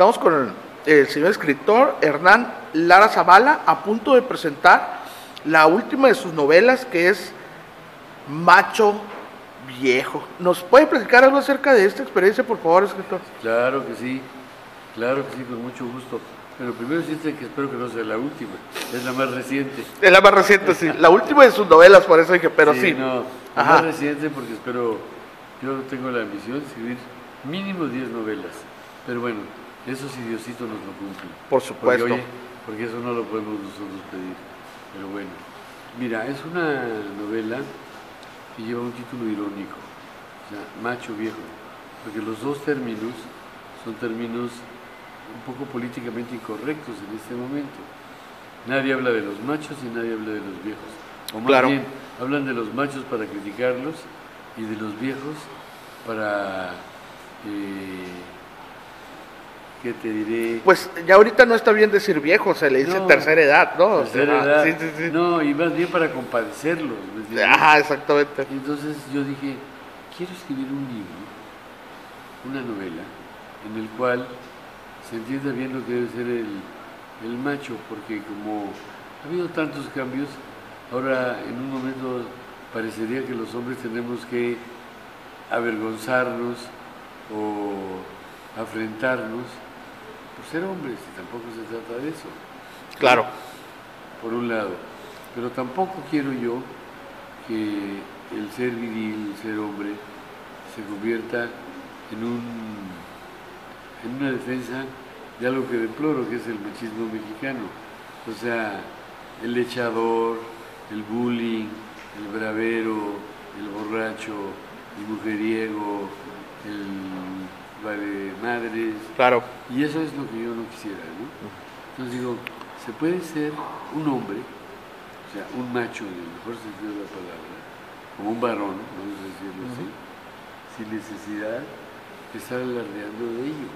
Estamos con el, señor escritor Hernán Lara Zavala a punto de presentar la última de sus novelas que es Macho Viejo. ¿Nos puede platicar algo acerca de esta experiencia, por favor, escritor? Claro que sí, claro que sí, con mucho gusto. Pero primero decirte que espero que no sea la última, es la más reciente. Es la más reciente, sí. La última de sus novelas, por eso dije, pero sí. No, la más reciente porque espero, yo tengo la ambición de escribir mínimo 10 novelas. Pero bueno, eso sí Diosito nos lo cumple. Por supuesto. Porque, porque eso no lo podemos nosotros pedir. Pero bueno, mira, es una novela que lleva un título irónico, o sea, macho viejo, porque los dos términos son términos un poco políticamente incorrectos en este momento. Nadie habla de los machos y nadie habla de los viejos. O más bien, hablan de los machos para criticarlos y de los viejos para... Eh, ¿Qué te diré? Pues ya ahorita no está bien decir viejo, se le dice tercera edad, ¿no? Tercera edad. Sí, sí, sí. No, y más bien para compadecerlos. Ajá, exactamente. entonces yo dije, quiero escribir un libro, una novela, en el cual se entienda bien lo que debe ser el, macho, porque como ha habido tantos cambios, ahora en un momento parecería que los hombres tenemos que avergonzarnos o afrentarnos por ser hombres, y tampoco se trata de eso. Claro. Por un lado. Pero tampoco quiero yo que el ser viril, el ser hombre, se convierta en un en una defensa de algo que deploro, que es el machismo mexicano. O sea, el echador, el bullying, el bravero, el borracho, el mujeriego, el vale madres. Claro. Y eso es lo que yo no quisiera, ¿no? Entonces digo, se puede ser un hombre, o sea, un macho en el mejor sentido de la palabra, como un varón, vamos a decirlo así, sin necesidad de estar alardeando de ello.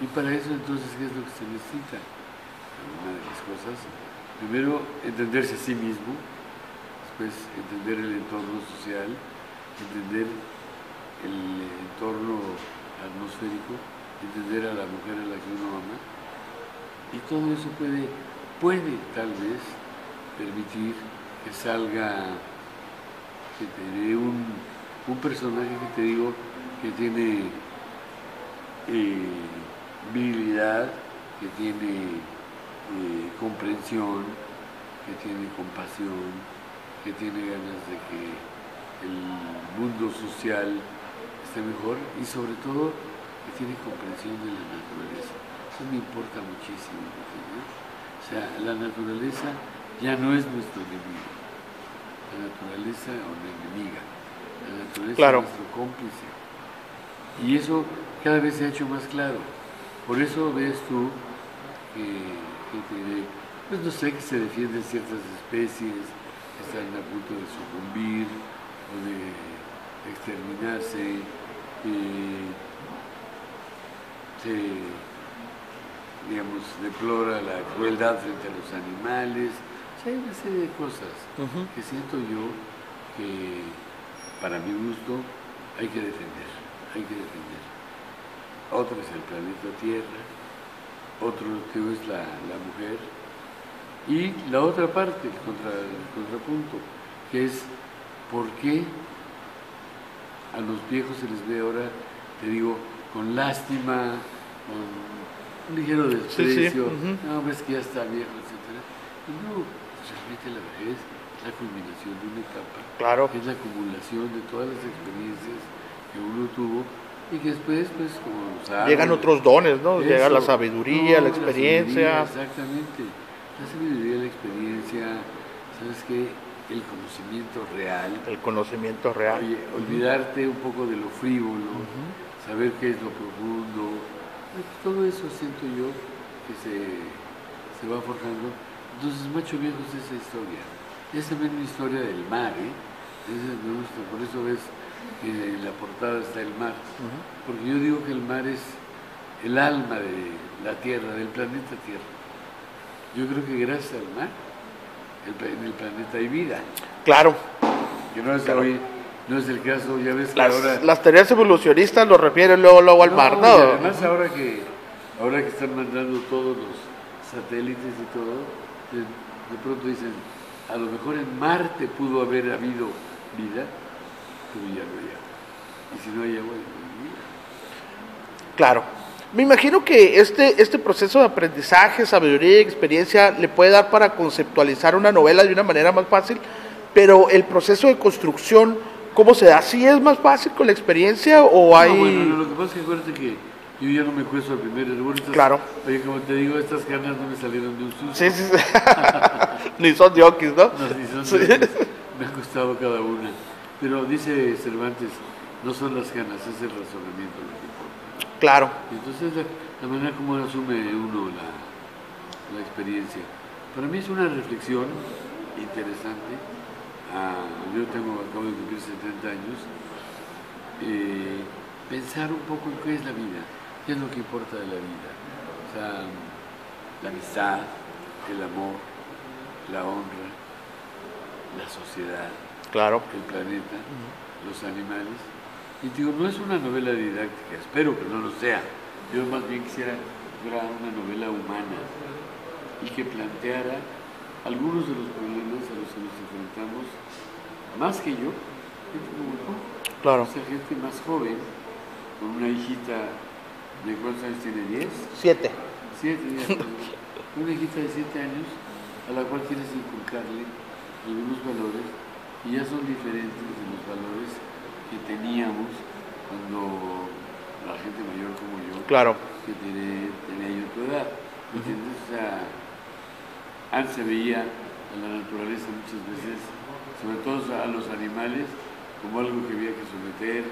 Y para eso entonces, ¿qué es lo que se necesita? Una de las cosas, primero entenderse a sí mismo, después entender el entorno social, entender el entorno atmosférico, entender a la mujer a la que uno ama, y todo eso puede, puede tal vez permitir que salga, que te dé un, un personaje que te digo que tiene eh, virilidad, que tiene eh, comprensión, que tiene compasión, que tiene ganas de que el mundo social esté mejor y sobre todo que tiene comprensión de la naturaleza. Eso me importa muchísimo. O sea, la naturaleza ya no es nuestro enemigo. La naturaleza o la enemiga. La naturaleza es nuestro cómplice. Y eso cada vez se ha hecho más claro. Por eso ves tú que, pues no sé, que se defienden ciertas especies que están a punto de sucumbir o de exterminarse. Se, digamos, deplora la crueldad frente a los animales. hay una serie de cosas que siento yo que, para mi gusto, hay que defender. Hay que defender otro es el planeta Tierra, otro que es la, mujer, y la otra parte, el, contrapunto, que es por qué a los viejos se les ve ahora, te digo, con lástima, con un ligero desprecio, no, ves que ya está viejo, etc. Y no, realmente la vejez es la culminación de una etapa, claro. es la acumulación de todas las experiencias que uno tuvo y que después, pues, como Llegan otros dones, ¿no? Llega la sabiduría, la experiencia. exactamente. La sabiduría, la experiencia, ¿sabes qué? El conocimiento real. El conocimiento real. Oye, olvidarte un poco de lo frívolo, saber qué es lo profundo. Todo eso siento yo que se, se va forjando. Entonces, Macho Viejo es esa historia. Es también una historia del mar, ¿eh? Esa me gusta, por eso ves en la portada está el mar, porque yo digo que el mar es el alma de la Tierra, del planeta Tierra. Yo creo que gracias al mar en el planeta hay vida. Claro. Que no es, Hoy, no es el caso, ya ves que las, ahora... Las teorías evolucionistas lo refieren luego, luego al mar, ¿no? además ahora que, ahora que están mandando todos los satélites y todo, de, de pronto dicen, a lo mejor en Marte pudo haber habido vida, pero ya no hay agua. Y si no hay agua, no hay vida. Claro. Me imagino que este, este proceso de aprendizaje, sabiduría y experiencia le puede dar para conceptualizar una novela de una manera más fácil, pero el proceso de construcción, ¿cómo se da? ¿Sí es más fácil con la experiencia o hay...? No, bueno, no, lo que pasa es que acuérdate que yo ya no me cuesto al primer error. estas- Claro. Oye, como te digo, estas ganas no me salieron de un susto. Sí, sí, sí. Ni son diokis, ¿no? No, sí, son Sí. Me ha costado cada una. Pero dice Cervantes, no son las ganas, es el razonamiento. Claro. Entonces la, la manera como asume uno la, la experiencia. Para mí es una reflexión interesante. Ah, yo tengo, acabo de cumplir 70 años. eh, pensar un poco en qué es la vida, qué es lo que importa de la vida. O sea, la amistad, el amor, la honra, la sociedad, Claro. el planeta, los animales. Y digo, no es una novela didáctica, espero que no lo sea. Yo más bien quisiera que fuera una novela humana y que planteara algunos de los problemas a los que nos enfrentamos, más que yo, gente como tú, Claro. o sea, gente más joven, con una hijita de cuántos años tiene, 10, Siete. Siete, ya, una hijita de siete años a la cual quieres inculcarle algunos valores y ya son diferentes de los valores que teníamos cuando la gente mayor como yo, Claro. que tiene, tenía yo tu edad. ¿me entiendes? O sea, antes se veía a la naturaleza muchas veces, sobre todo a los animales, como algo que había que someter,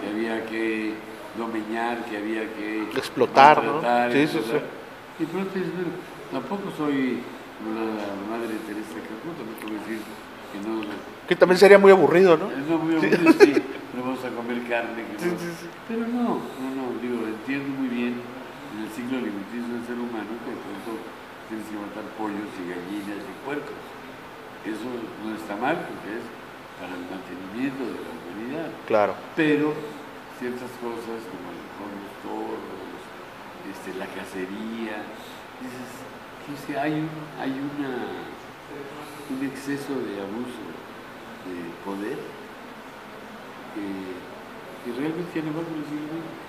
que había que domeñar, que había que Explotar, ¿no? Sí, sí. Y pronto tampoco soy como la madre Teresa Calcuta, no puedo decir que no, Que también sería muy aburrido, ¿no? no muy aburrido, sí, no vamos a comer carne. que Sí, no. sí, sí. Pero no, no, no, digo, entiendo muy bien en el siglo alimenticio del ser humano que de pronto tienes que matar pollos y gallinas y puercos. Eso no está mal porque es para el mantenimiento de la humanidad. Claro. Pero ciertas cosas como mejor los toros, este, la cacería, dices, si hay, un, hay una, un exceso de abuso de poder que, realmente ya no va con el siglo XX.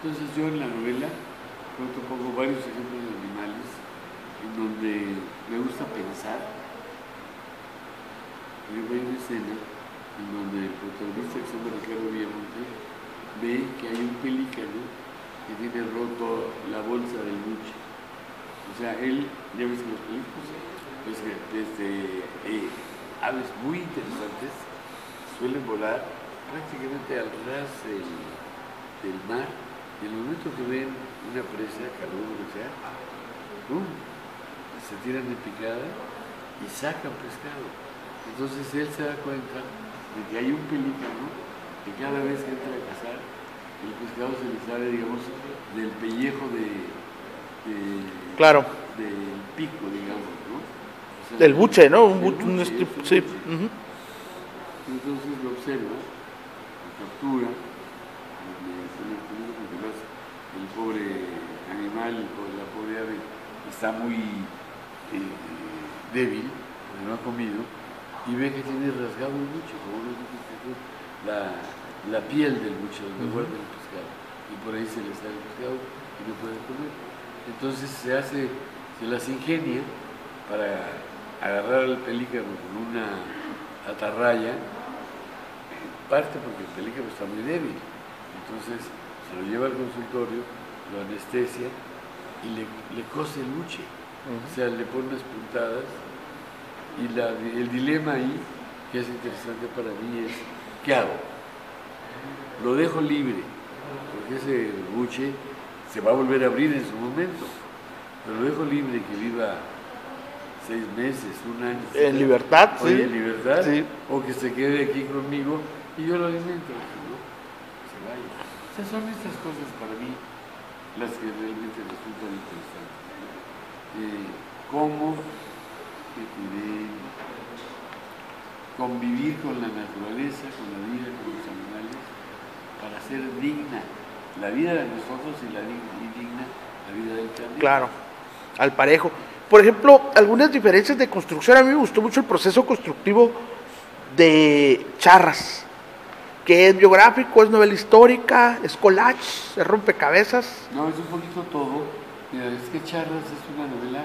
Entonces yo en la novela pronto pongo varios ejemplos de animales en donde me gusta pensar. Yo veo una escena en donde el protagonista que se llama Ricardo Villamonte ve que hay un pelícano que tiene roto la bolsa del buche. O sea, él, ya ves los pelícanos, pues desde eh, aves muy interesantes suelen volar prácticamente al ras del, del mar y en el momento que ven una presa, carbón o lo que sea, ¡pum! se tiran de picada y sacan pescado. Entonces él se da cuenta de que hay un pelícano que cada vez que entra a cazar, el pescado se le sale, digamos, del pellejo de, de- Claro. del pico, digamos, ¿no? O sea, Del buche, ¿no? Un, un buche, strip. es un Sí. buche. Entonces lo observa, peligro porque además el pobre animal, la pobre ave, está muy eh, débil, porque no ha comido, y ve que tiene rasgado buche, como dijiste tú, la, la piel del buche donde guarda el pescado, y por ahí se le sale el pescado y no puede comer. Entonces se hace, se las ingenia para agarrar al pelícano con una atarraya, parte porque el pelícano está muy débil. Entonces se lo lleva al consultorio, lo anestesia y le, le cose el buche. O sea, le pone unas puntadas y la- el dilema ahí, que es interesante para mí, es ¿qué hago? Lo dejo libre, porque ese buche se va a volver a abrir en su momento, pero lo dejo libre que viva seis meses, un año. En libertad, sí. en libertad, Sí. o que se quede aquí conmigo y yo lo alimento, ¿no? Se vaya. O sea, son estas cosas para mí las que realmente resultan interesantes. Eh, cómo que puede convivir con la naturaleza, con la vida, con los animales, para ser digna la vida de nosotros y la y digna la vida del candidato. Claro, al parejo. Por ejemplo, algunas diferencias de construcción. A mí me gustó mucho el proceso constructivo de Charras, que es biográfico, es novela histórica, es collage, es rompecabezas. No, es un poquito todo. Mira, es que Charras es una novela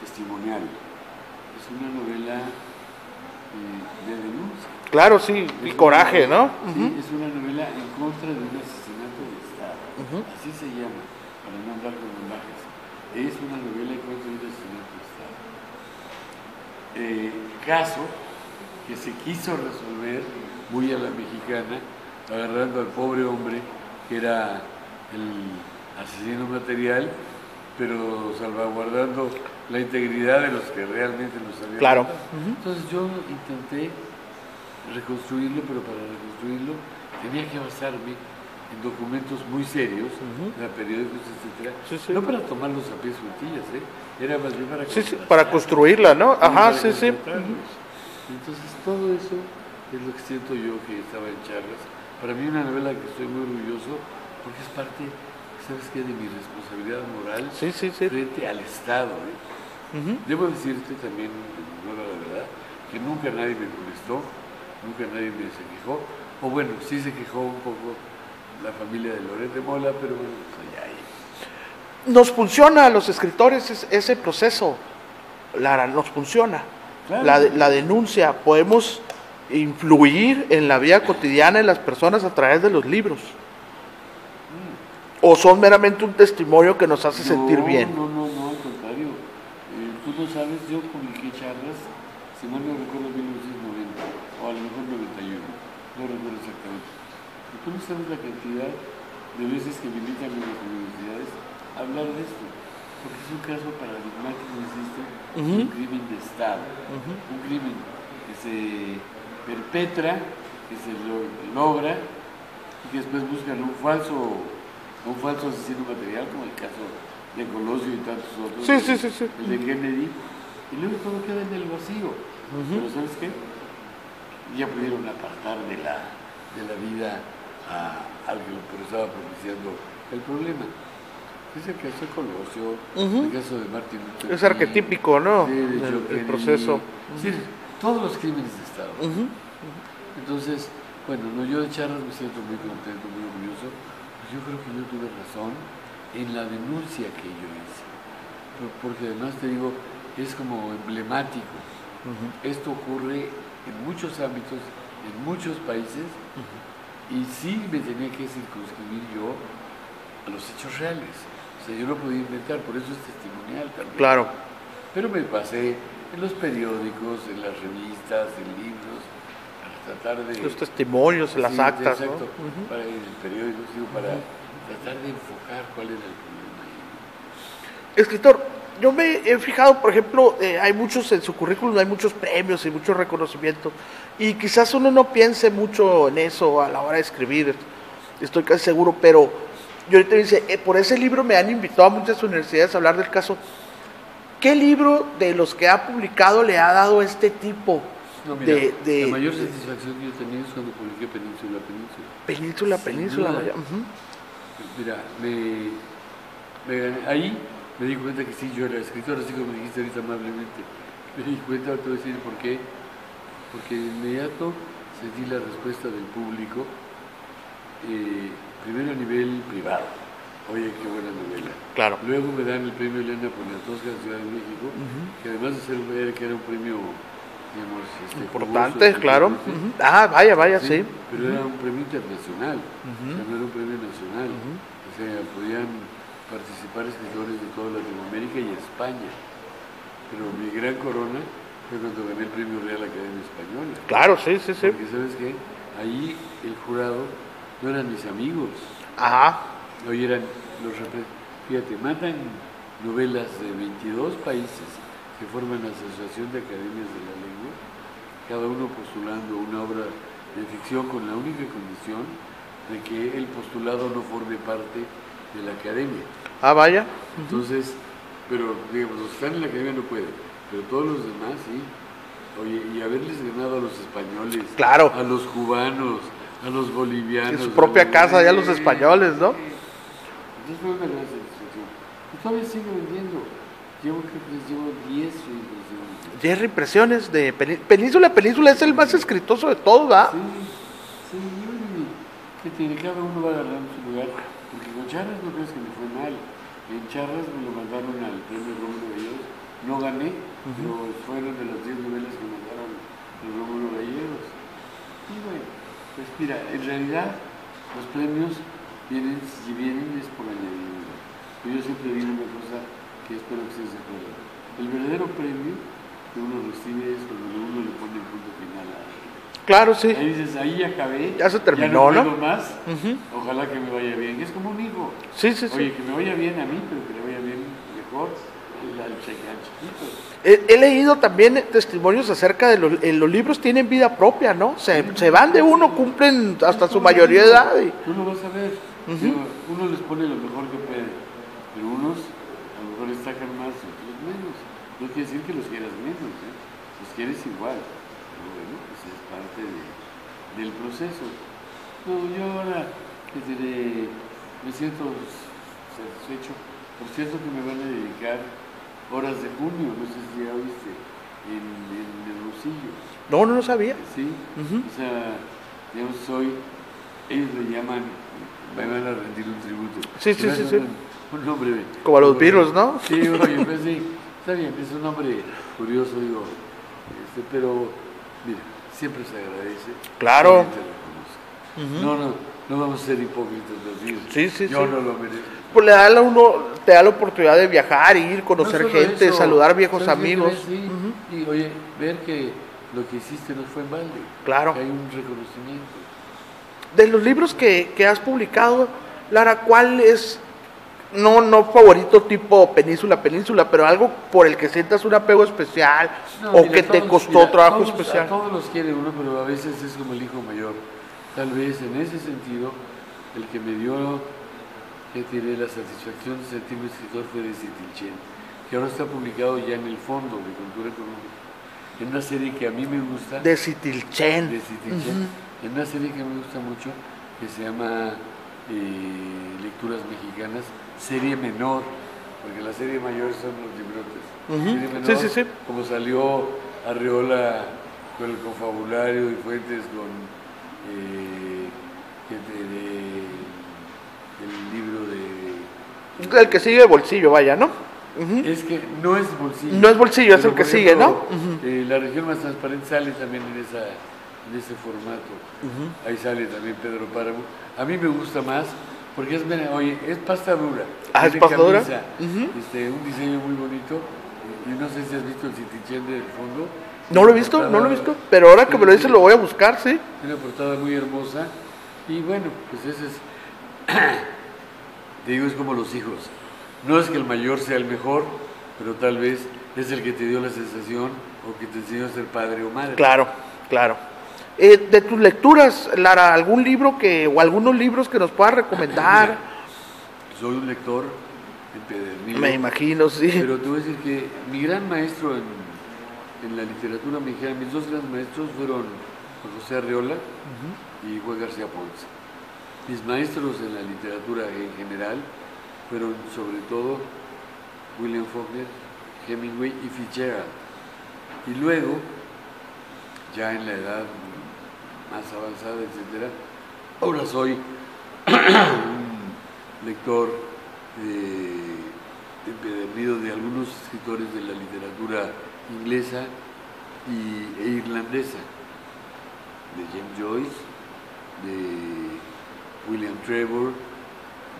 testimonial. Es una novela eh, de denuncia. Claro, sí, y Es coraje, ¿no? Sí, es una novela en contra de un asesinato de Estado. Así se llama, para no andar con lenguajes. Es una novela en contra de un asesinato de Estado. Eh, caso que se quiso resolver muy a la mexicana, agarrando al pobre hombre que era el asesino material, pero salvaguardando la integridad de los que realmente lo sabían. Claro. Entonces yo intenté reconstruirlo, pero para reconstruirlo tenía que basarme en documentos muy serios, de periódicos, etcétera, Sí, sí. no para tomarlos a pies juntillas, ¿eh? era más bien para Sí, para construirla, ¿no? Ajá, sí, sí. Entonces todo eso es lo que siento yo que estaba en charlas. Para mí una novela que estoy muy orgulloso porque es parte, ¿sabes qué?, de mi responsabilidad moral Sí, sí, sí. frente al Estado. ¿eh? Debo decirte también, a la verdad, que nunca nadie me molestó, nunca nadie me se quejó, o bueno, sí se quejó un poco la familia de Loret de Mola, pero bueno, pues allá ahí. Nos funciona a los escritores es- ese proceso, Lara, nos funciona. Claro. La, la denuncia, podemos influir en la vida cotidiana de las personas a través de los libros. O son meramente un testimonio que nos hace sentir No, bien. No, no, no, al contrario. Eh, tú no sabes, yo publiqué charlas, si mal no recuerdo, 1990, o a lo mejor 91, no recuerdo exactamente. Y tú no sabes la cantidad de veces que me invitan a las universidades a hablar de esto, porque es un caso paradigmático, insisto, de un Ujú. crimen de Estado, un crimen que se perpetra, que se lo- logra y que después buscan un falso, un falso asesino material, como el caso de Colosio y tantos otros, Sí, sí, sí, sí. el de Kennedy, y luego todo queda en el vacío. Pero ¿sabes qué? Ya pudieron apartar de la, de la vida a, al que lo estaba propiciando el problema. Es el caso de Colosio, Ujú. el caso de Martin Luther Es arquetípico, ¿no? sí, de El- proceso. Sí, todos los crímenes de Estado. Entonces, bueno, no, yo de charlas me siento muy contento, muy orgulloso. Pues yo creo que yo tuve razón en la denuncia que yo hice. Por- Porque además te digo, es como emblemático. Esto ocurre en muchos ámbitos, en muchos países, y sí me tenía que circunscribir yo a los hechos reales. O sea, yo no podía inventar, por eso es testimonial también. Claro. Pero me pasé en los periódicos, en las revistas, en libros, para tratar de... Los testimonios, las actas, ¿no? exacto, Ujú. para el periódico, digo, para tratar de enfocar cuál era el problema. Escritor, yo me he fijado, por ejemplo, eh, hay muchos en su currículum, hay muchos premios y mucho reconocimiento, y quizás uno no piense mucho en eso a la hora de escribir, estoy casi seguro, pero yo ahorita dice, eh, por ese libro me han invitado a muchas universidades a hablar del caso. ¿Qué libro de los que ha publicado le ha dado este tipo No, mira, de, de- la mayor satisfacción que yo tenía es cuando publiqué Península Península. península, península? Mira, me, ahí me di cuenta que sí, yo era escritor, así como me dijiste ahorita amablemente. Me di cuenta, te voy a decir por qué. Porque de inmediato sentí la respuesta del público, eh, primero a nivel privado. Oye, qué buena novela. Claro. Luego me dan el premio Elena Poniatowska en Ciudad de México, que además de ser un que era un premio, digamos, este, Importante, claro. este, ujú. Ah, vaya, vaya, sí. pero era un premio internacional, o sea, no era un premio nacional. O sea, podían participar escritores de toda Latinoamérica y España. Pero mi gran corona fue cuando gané el premio Real Academia Española. Claro, sí, sí, sí. Porque, ¿sabes qué? Ahí el jurado no eran mis amigos, Ajá. hoy eran los Fíjate, matan novelas de 22 países que forman la Asociación de Academias de la Lengua, cada uno postulando una obra de ficción con la única condición de que el postulado no forme parte de la academia. Ah, vaya. Entonces, pero digamos, los que están en la academia no pueden, pero todos los demás sí. Oye, y haberles ganado a los españoles, Claro. a los cubanos, a los bolivianos. En su propia los- casa, ya los españoles, ¿no? Entonces fue una gran satisfacción. Y todavía sigue vendiendo. Llevo, creo que llevo 10 impresiones. Jerry Impresiones de Península. Península es el más escritoso de todos, ¿verdad? Sí, sí, yo que tiene, cada uno va agarrando su lugar, porque con Charras no crees que me fue mal. En Charras me lo mandaron al premio Rómulo Gallegos, no gané, pero fueron de las 10 novelas que mandaron el Rómulo Gallegos. Y bueno, pues mira, en realidad los premios vienen, si vienen es por añadidura. Yo siempre digo una cosa que espero que estés de acuerdo. El verdadero premio que uno recibe es cuando uno le pone el punto final a. Claro, sí. Ahí dices, ahí acabé. Ya se terminó, ya ¿no? no? más. Ojalá que me vaya bien. Es como un hijo. Sí, sí, sí. Oye, que me vaya bien a mí, pero que le vaya bien mejor al chiquito. He, he leído también testimonios acerca de los, los libros tienen vida propia, ¿no? Se, se van de uno, cumplen hasta su mayoría de edad. y- Tú lo vas a ver. Digo, Uno les pone lo mejor que puede, pero unos a lo mejor destacan más, otros menos. No quiere decir que los quieras menos, ¿eh? los quieres igual. Pero bueno, pues es parte de- del proceso. No, yo ahora diré, me siento satisfecho. Por cierto que me van a dedicar horas de junio, no sé si ya oíste, en, en Rosillo. No, no lo sabía. Sí, Ujú. o sea, yo soy, ellos le llaman, me van a rendir un tributo. Sí, sí, sí, sí. Un nombre. Como a los Beatles, ¿no? Sí, oye, pues sí, está bien, es un nombre curioso, digo, este, pero mira, siempre se agradece. Claro. No, no, no vamos a ser hipócritas, decir, Sí, sí, yo sí. no lo merezco. Pues le da a uno, te da la oportunidad de viajar, ir, conocer No gente, eso, saludar viejos ¿sabes qué amigos. Sí, Y oye, ver que lo que hiciste no fue en balde. Claro. Que hay un reconocimiento. De los libros que, que has publicado, Lara, ¿cuál es, no, no favorito tipo Península, Península, pero algo por el que sientas un apego especial No, o mira, que te costó mira, trabajo todos- especial? A todos los quiere uno, pero a veces es como el hijo mayor. Tal vez en ese sentido, el que me dio, que tiene la satisfacción de sentirme escritor fue de Citilchen, que ahora está publicado ya en el Fondo de Cultura Económica, en una serie que a mí me gusta, De Citilchen. de Citilchen, en una serie que me gusta mucho, que se llama eh, Lecturas Mexicanas, serie menor, porque la serie mayor son los librotes. Serie Sí, menor, sí, sí. Como salió Arreola con el confabulario y Fuentes con eh, te- de- el libro de... El que sigue de bolsillo, vaya, ¿no? Es que no es bolsillo. No es bolsillo, es el que sigue, ¿no? eh, la región más transparente sale también en, esa, en ese formato. Ahí sale también Pedro Páramo. A mí me gusta más porque es, oye, es pasta dura. Ah, ¿es pasta dura? este, un diseño muy bonito. Y, y no sé si has visto el citichen del fondo. No lo he visto, no lo he visto, pero ahora que me lo dices lo voy a buscar, sí. Una portada muy hermosa. Y bueno, pues ese es. te digo, es como los hijos. No es que el mayor sea el mejor, pero tal vez es el que te dio la sensación o que te enseñó a ser padre o madre. Claro, claro. Eh, de tus lecturas, Lara, algún libro que, o algunos libros que nos puedas recomendar, Soy un lector empedernido. me imagino, sí. Pero te voy a decir que mi gran maestro en, en la literatura mexicana, mis dos grandes maestros fueron José Arreola y Juan García Ponce. Mis maestros en la literatura en general fueron sobre todo William Faulkner, Hemingway y Fitzgerald. Y luego, ya en la edad más avanzada, etcétera, ahora soy un lector eh, empedernido de algunos escritores de la literatura inglesa y, e irlandesa, de James Joyce, de William Trevor,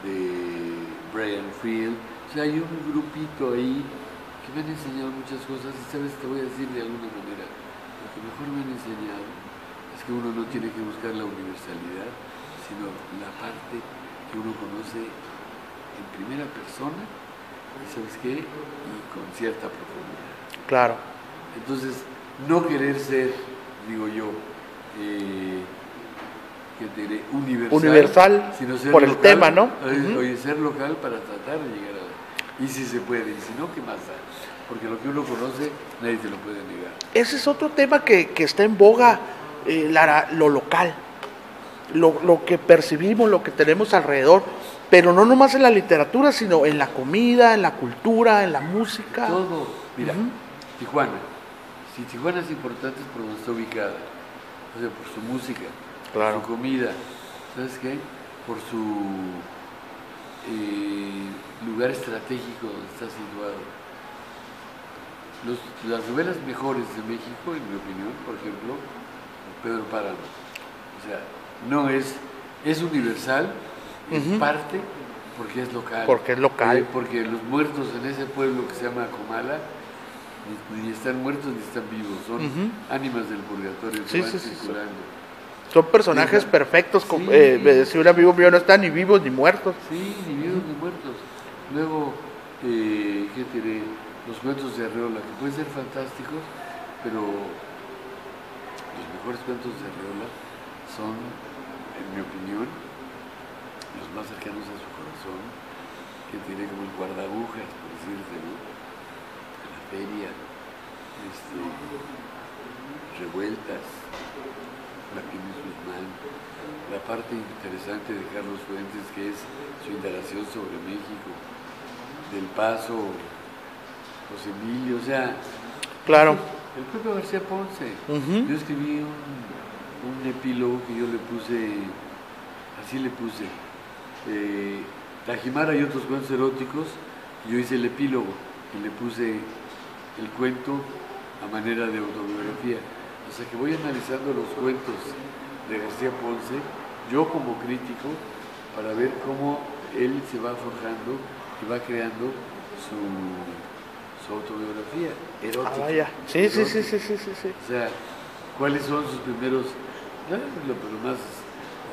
de Brian Field. O sea, hay un grupito ahí que me han enseñado muchas cosas y sabes, te voy a decir de alguna manera, lo que mejor me han enseñado es que uno no tiene que buscar la universalidad, sino la parte que uno conoce en primera persona, y sabes qué, y con cierta profundidad. Claro. Entonces, no querer ser, digo yo, eh, que te diré, universal, Universal, sino ser por el local, tema, ¿no? Oye, Ujú. oye, ser local para tratar de llegar a... Y si se puede, y si no, ¿qué más da? Porque lo que uno conoce, nadie te lo puede negar. Ese es otro tema que, que está en boga, eh, Lara, lo local, lo, lo que percibimos, lo que tenemos alrededor. pero no nomás en la literatura, sino en la comida, en la cultura, en la música. Todo. Mira, Tijuana. Si Tijuana es importante es por donde está ubicada. O sea, por su música, Claro. por su comida. ¿Sabes qué? Por su eh, lugar estratégico donde está situado. Los- las novelas mejores de México, en mi opinión, por ejemplo, Pedro Páramo. O sea, no es, es universal, es Ujú. parte, porque es local. Porque es local. Eh, porque los muertos en ese pueblo que se llama Comala, ni, ni están muertos ni están vivos, son ánimas del purgatorio que Sí, van sí, sí. Son personajes perfectos. Sí. eh, si un amigo mío no está ni vivos ni muertos. Sí, ni vivos ni muertos. Luego, eh, ¿qué diré? Los cuentos de Arreola, que pueden ser fantásticos, pero los mejores cuentos de Arreola son, en mi opinión, los más cercanos a su corazón, que tiene como el guardagujas, por decirte, ¿no? La feria, este, revueltas, Martínez Guzmán, la parte interesante de Carlos Fuentes, que es su indagación sobre México, del paso, José Emilio, o sea, Claro. el propio García Ponce. Yo escribí un, un epílogo que yo le puse, así le puse, eh, Tajimara y otros cuentos eróticos, y yo hice el epílogo y le puse el cuento a manera de autobiografía. O sea que voy analizando los cuentos de García Ponce, yo como crítico, para ver cómo él se va forjando y va creando su, su autobiografía Ah, erótica. vaya. Sí, sí, sí, sí, sí, sí, sí. O sea, ¿cuáles son sus primeros? ah, Lo, más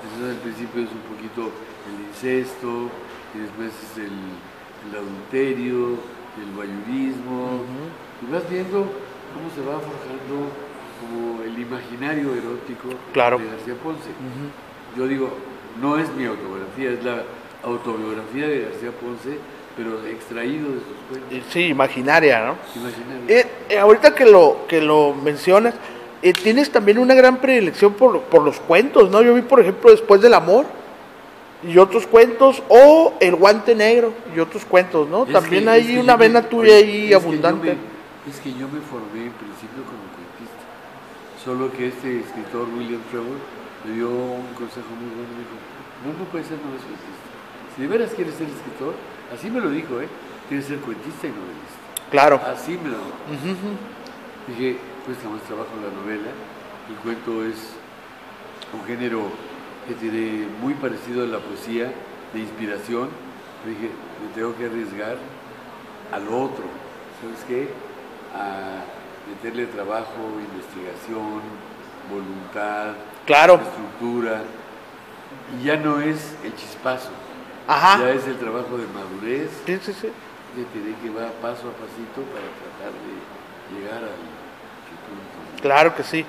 interesante al principio es un poquito el incesto, y después es el, el adulterio, el voyeurismo, y vas viendo cómo se va forjando como el imaginario erótico Claro. de García Ponce. Yo digo, no es mi autobiografía, es la autobiografía de García Ponce, pero extraído de sus cuentos. Eh, Sí, imaginaria, ¿no? Imaginarios. Eh, eh, ahorita que lo, que lo mencionas, eh, tienes también una gran predilección por, por los cuentos, ¿no? Yo vi, por ejemplo, Después del Amor y otros cuentos, o El Guante Negro y otros cuentos, ¿no? Es también que- hay una vena tuya ahí es que yo abundante. me- es que yo me formé en principio como cuentista. Solo que este escritor, William Trevor, me dio un consejo muy bueno. Me dijo, no, no puedes ser novelista. Si de veras quieres ser escritor, así me lo dijo, ¿eh? Quieres ser cuentista y novelista. Claro. Así me lo dijo. Ujú, ujú. Dije, cuesta más trabajo la novela. El cuento es un género que tiene muy parecido a la poesía, de inspiración. Pero dije, me tengo que arriesgar al otro. ¿Sabes qué? A meterle trabajo, investigación, voluntad, Claro. estructura. Y ya no es el chispazo. Ajá. Ya es el trabajo de madurez Sí, sí, sí. tiene que va paso a pasito para tratar de llegar al, punto. Claro que sí.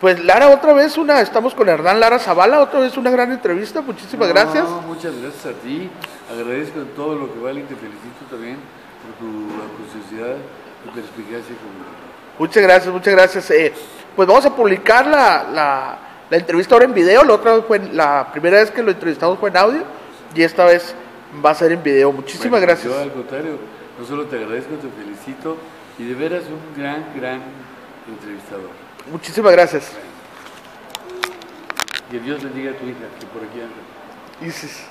Pues Lara, otra vez una, estamos con Hernán Lara Zavala, otra vez una gran entrevista, muchísimas No, gracias. Muchas gracias a ti. Agradezco en todo lo que vale y te felicito también por tu acuciosidad y perspicacia como Muchas gracias, muchas gracias. Eh, pues vamos a publicar la, la- la entrevista ahora en video, la otra vez fue en- la primera vez que lo entrevistamos fue en audio y esta vez va a ser en video. Muchísimas Bueno, gracias. Yo al contrario, no solo te agradezco, te felicito y de veras un gran, gran entrevistador. Muchísimas gracias. Que Dios bendiga a tu hija, que por aquí anda. Isis.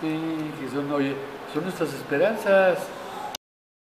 Sí, que son, oye, son nuestras esperanzas.